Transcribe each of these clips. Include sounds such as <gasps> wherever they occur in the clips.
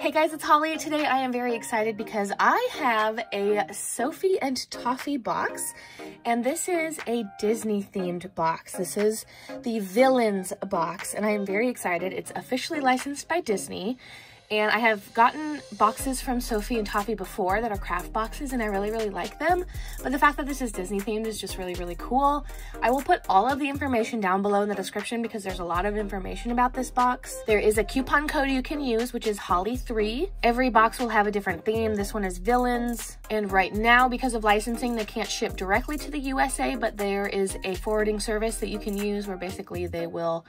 Hey guys, it's Holly. Today I am very excited because I have a Sophie and Toffee box and this is a Disney themed box. This is the Villains box and I am very excited. It's officially licensed by Disney and I have gotten boxes from Sophie and Toffee before that are craft boxes and I really, really like them. But the fact that this is Disney themed is just really, really cool. I will put all of the information down below in the description because there's a lot of information about this box. There is a coupon code you can use, which is Holly3. Every box will have a different theme. This one is villains. And right now, because of licensing, they can't ship directly to the USA, but there is a forwarding service that you can use where basically they will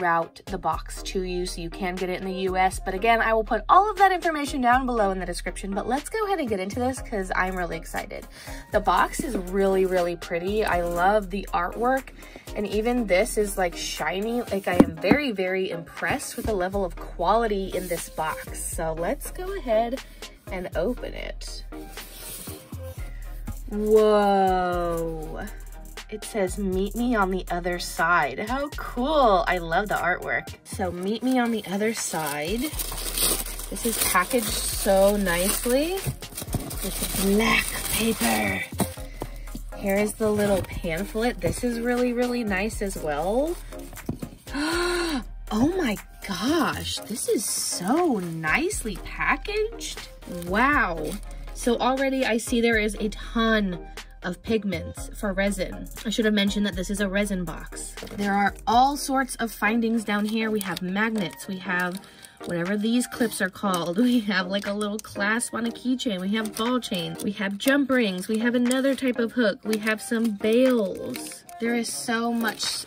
route the box to you so you can get it in the US. But again, I will put all of that information down below in the description, but let's go ahead and get into this because I'm really excited. The box is really, really pretty. I love the artwork and even this is like shiny. Like I am very, very impressed with the level of quality in this box. So let's go ahead and open it. Whoa. It says, meet me on the other side. How cool. I love the artwork. So meet me on the other side. This is packaged so nicely with black paper. Here is the little pamphlet. This is really, really nice as well. <gasps> oh my gosh, this is so nicely packaged. Wow. So already I see there is a ton of pigments for resin. I should have mentioned that this is a resin box. There are all sorts of findings down here. We have magnets, we have whatever these clips are called. <laughs> We have like a little clasp on a keychain. We have ball chains. We have jump rings. We have another type of hook. We have some bails. There is so much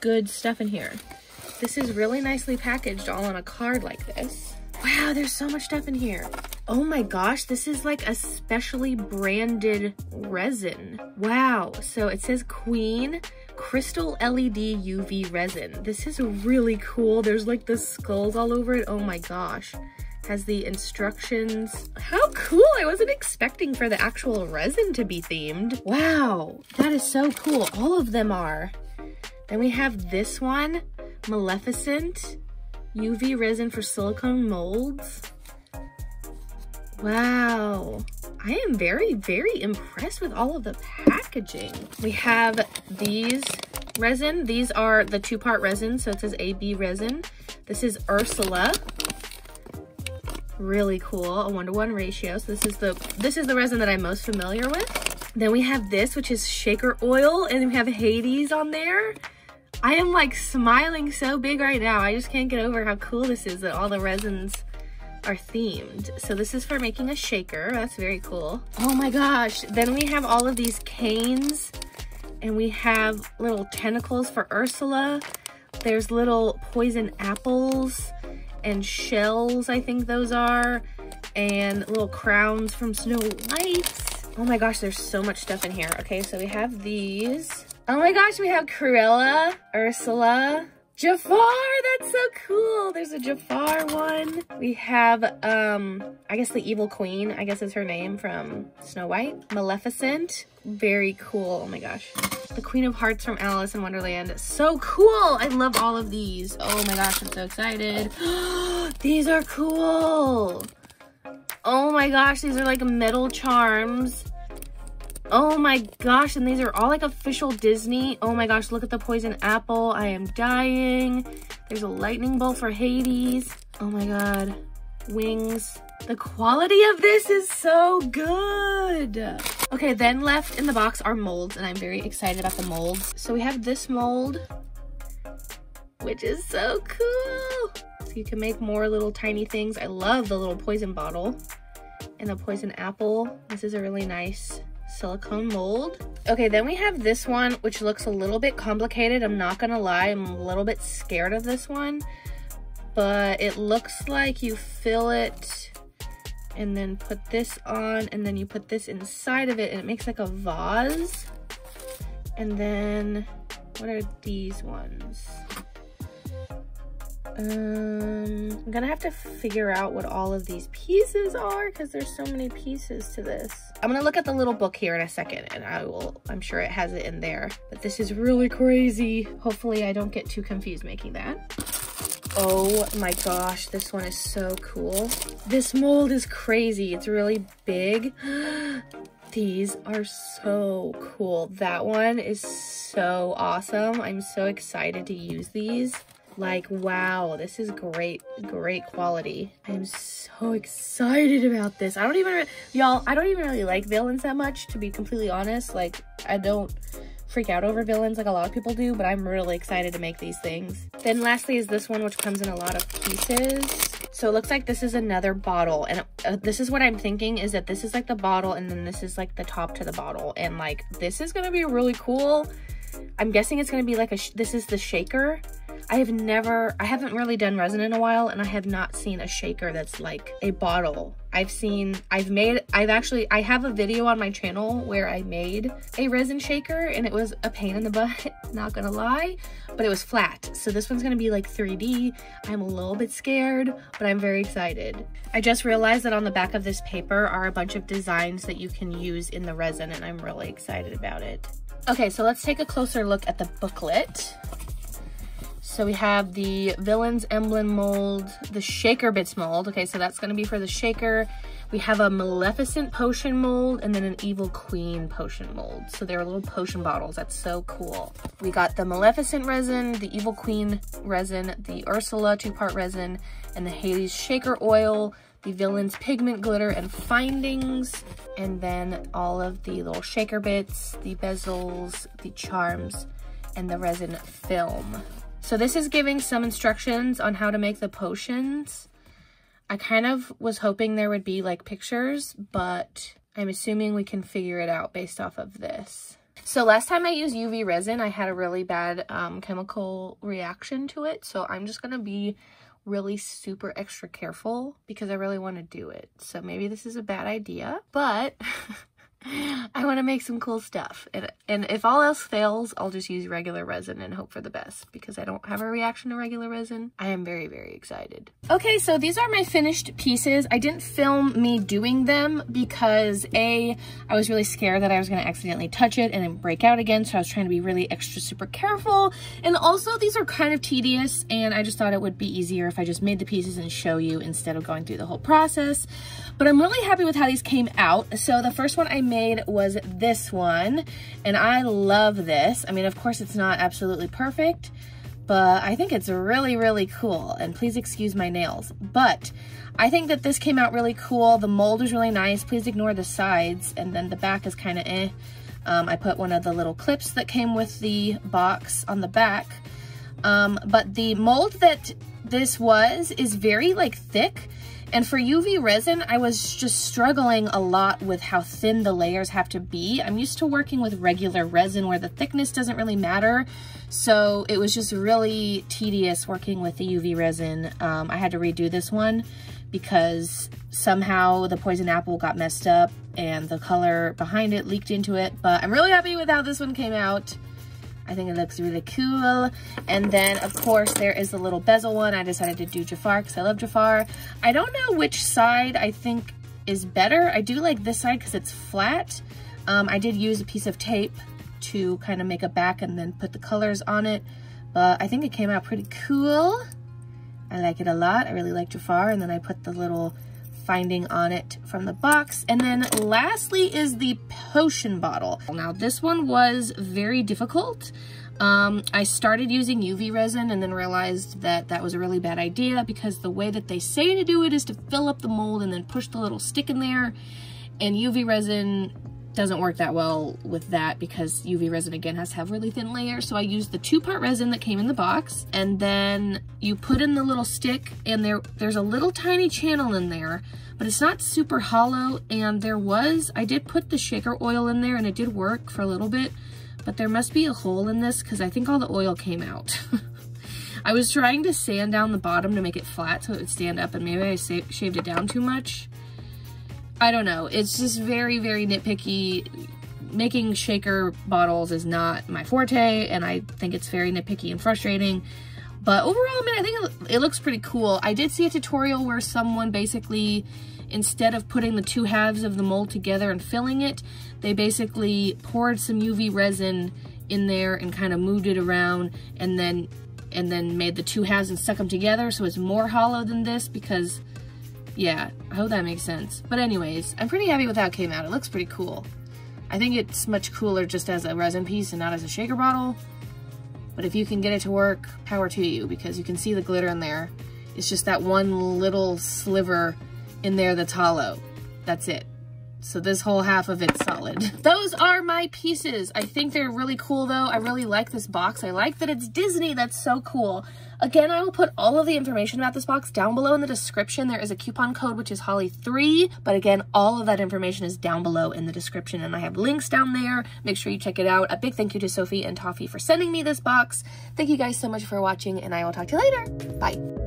good stuff in here. This is really nicely packaged all on a card like this. Wow, there's so much stuff in here. Oh my gosh, this is like a specially branded resin. Wow, so it says Queen Crystal LED UV resin. This is really cool. There's like the skulls all over it. Oh my gosh. Has the instructions. How cool. I wasn't expecting for the actual resin to be themed. Wow, that is so cool. All of them are. Then we have this one, Maleficent. UV resin for silicone molds. Wow. I am very, very impressed with all of the packaging. We have these resin. These are the two-part resin, so it says AB resin. This is Ursula. Really cool, a one-to-one -one ratio. So this is the this is the resin that I'm most familiar with. Then we have this, which is shaker oil, and we have Hades on there. I am like smiling so big right now. I just can't get over how cool this is that all the resins are themed. So this is for making a shaker. That's very cool. Oh my gosh. Then we have all of these canes and we have little tentacles for Ursula. There's little poison apples and shells, I think those are, and little crowns from Snow White. Oh my gosh, there's so much stuff in here. Okay, so we have these. Oh my gosh, we have Cruella, Ursula, Jafar, that's so cool. There's a Jafar one. We have, um, I guess the Evil Queen, I guess is her name from Snow White. Maleficent, very cool. Oh my gosh. The Queen of Hearts from Alice in Wonderland. So cool. I love all of these. Oh my gosh, I'm so excited. <gasps> these are cool. Oh my gosh, these are like metal charms. Oh my gosh, and these are all like official Disney. Oh my gosh, look at the poison apple. I am dying. There's a lightning bolt for Hades. Oh my god. Wings. The quality of this is so good. Okay, then left in the box are molds, and I'm very excited about the molds. So we have this mold, which is so cool. So you can make more little tiny things. I love the little poison bottle and the poison apple. This is a really nice silicone mold. Okay, then we have this one, which looks a little bit complicated. I'm not gonna lie, I'm a little bit scared of this one, but it looks like you fill it and then put this on and then you put this inside of it and it makes like a vase. And then, what are these ones? Um, I'm gonna have to figure out what all of these pieces are because there's so many pieces to this. I'm gonna look at the little book here in a second and I will, I'm sure it has it in there. But this is really crazy. Hopefully I don't get too confused making that. Oh my gosh, this one is so cool. This mold is crazy. It's really big. <gasps> These are so cool. That one is so awesome. I'm so excited to use these. Like, wow, this is great, great quality. I'm so excited about this. I don't even, y'all, I don't even really like villains that much, to be completely honest. Like, I don't freak out over villains like a lot of people do, but I'm really excited to make these things. Then lastly is this one, which comes in a lot of pieces. So it looks like this is another bottle. And uh, this is what I'm thinking is that this is like the bottle and then this is like the top to the bottle. And like, this is going to be really cool. I'm guessing it's going to be like a, this is the shaker. I have never, I haven't really done resin in a while and I have not seen a shaker that's like a bottle. I've seen, I've made, I've actually, I have a video on my channel where I made a resin shaker and it was a pain in the <laughs> butt, not gonna lie, but it was flat. So this one's gonna be like 3D. I'm a little bit scared, but I'm very excited. I just realized that on the back of this paper are a bunch of designs that you can use in the resin and I'm really excited about it. Okay, so let's take a closer look at the booklet. So we have the Villains Emblem mold, the Shaker Bits mold. Okay, so that's to be for the Shaker. We have a Maleficent potion mold and then an Evil Queen potion mold. So they're little potion bottles. That's so cool. We got the Maleficent resin, the Evil Queen resin, the Ursula two-part resin, and the Hades Shaker oil, the Villains pigment glitter and findings, and then all of the little shaker bits, the bezels, the charms, and the resin film. So this is giving some instructions on how to make the potions. I kind of was hoping there would be like pictures, but I'm assuming we can figure it out based off of this. So last time I used UV resin, I had a really bad um, chemical reaction to it. So I'm just going to be really super extra careful because I really want to do it. So maybe this is a bad idea, but <laughs> I want to make some cool stuff. And, and if all else fails, I'll just use regular resin and hope for the best because I don't have a reaction to regular resin. I am very, very excited. Okay, so these are my finished pieces. I didn't film me doing them because A, I was really scared that I was going to accidentally touch it and then break out again. So I was trying to be really extra super careful. And also these are kind of tedious and I just thought it would be easier if I just made the pieces and show you instead of going through the whole process. But I'm really happy with how these came out. So the first one I made was this one, and I love this. I mean, of course, it's not absolutely perfect, but I think it's really, really cool. And please excuse my nails. But I think that this came out really cool. The mold is really nice. Please ignore the sides, and then the back is kind of eh. Um, I put one of the little clips that came with the box on the back. Um, but the mold that this was is very like thick and for UV resin, I was just struggling a lot with how thin the layers have to be. I'm used to working with regular resin where the thickness doesn't really matter. So it was just really tedious working with the UV resin. Um, I had to redo this one because somehow the poison apple got messed up and the color behind it leaked into it. But I'm really happy with how this one came out. I think it looks really cool. And then, of course, there is the little bezel one. I decided to do Jafar because I love Jafar. I don't know which side I think is better. I do like this side because it's flat. Um, I did use a piece of tape to kind of make a back and then put the colors on it. But I think it came out pretty cool. I like it a lot. I really like Jafar. And then I put the little finding on it from the box. And then lastly is the potion bottle. Now this one was very difficult. Um, I started using UV resin and then realized that that was a really bad idea because the way that they say to do it is to fill up the mold and then push the little stick in there. And UV resin doesn't work that well with that because UV resin again has to have really thin layers. So I used the two part resin that came in the box and then you put in the little stick and there there's a little tiny channel in there, but it's not super hollow. And there was, I did put the shaker oil in there and it did work for a little bit, but there must be a hole in this because I think all the oil came out. <laughs> I was trying to sand down the bottom to make it flat so it would stand up and maybe I shaved it down too much. I don't know. It's just very, very nitpicky. Making shaker bottles is not my forte, and I think it's very nitpicky and frustrating. But overall, I mean, I think it looks pretty cool. I did see a tutorial where someone basically, instead of putting the two halves of the mold together and filling it, they basically poured some UV resin in there and kind of moved it around and then and then made the two halves and stuck them together so it's more hollow than this because, yeah, I hope that makes sense. But anyways, I'm pretty happy with how it came out. It looks pretty cool. I think it's much cooler just as a resin piece and not as a shaker bottle. But if you can get it to work, power to you because you can see the glitter in there. It's just that one little sliver in there that's hollow. That's it. So this whole half of it's solid. <laughs> Those are my pieces. I think they're really cool though. I really like this box. I like that it's Disney. That's so cool. Again, I will put all of the information about this box down below in the description. There is a coupon code, which is Holly3. But again, all of that information is down below in the description. And I have links down there. Make sure you check it out. A big thank you to Sophie and Toffee for sending me this box. Thank you guys so much for watching. And I will talk to you later. Bye.